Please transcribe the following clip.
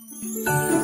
Música